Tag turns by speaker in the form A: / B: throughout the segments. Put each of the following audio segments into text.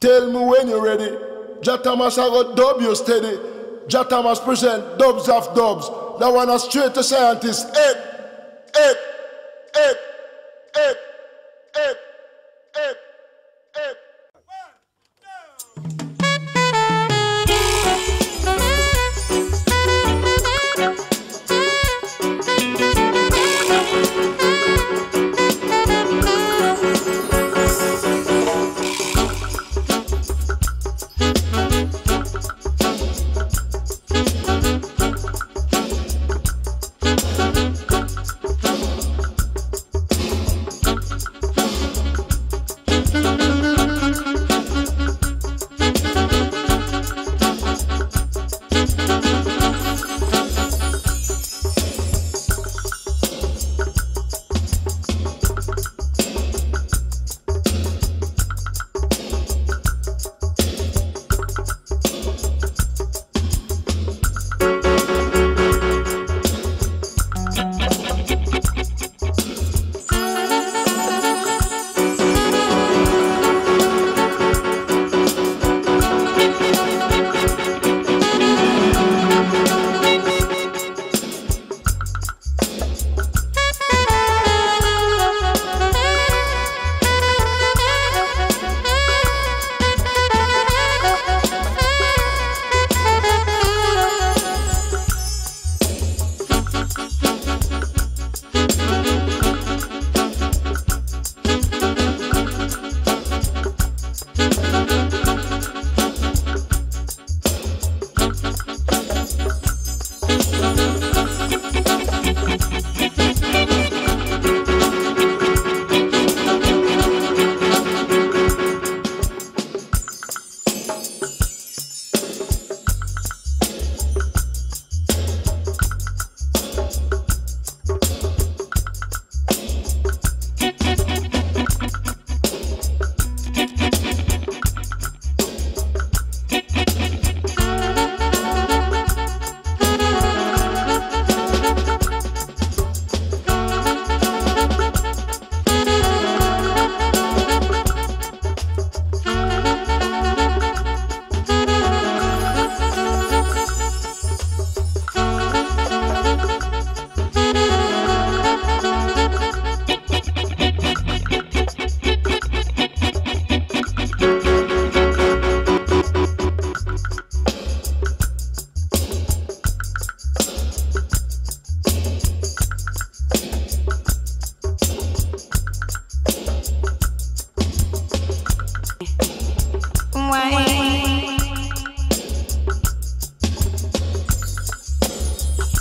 A: Tell me when you're ready. Jah Thomas I got dub you steady. Jah Thomas present dubs of dubs. That one a straight to scientist. Eight, eight,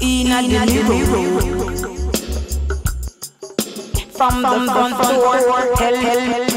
B: in a the From the front door.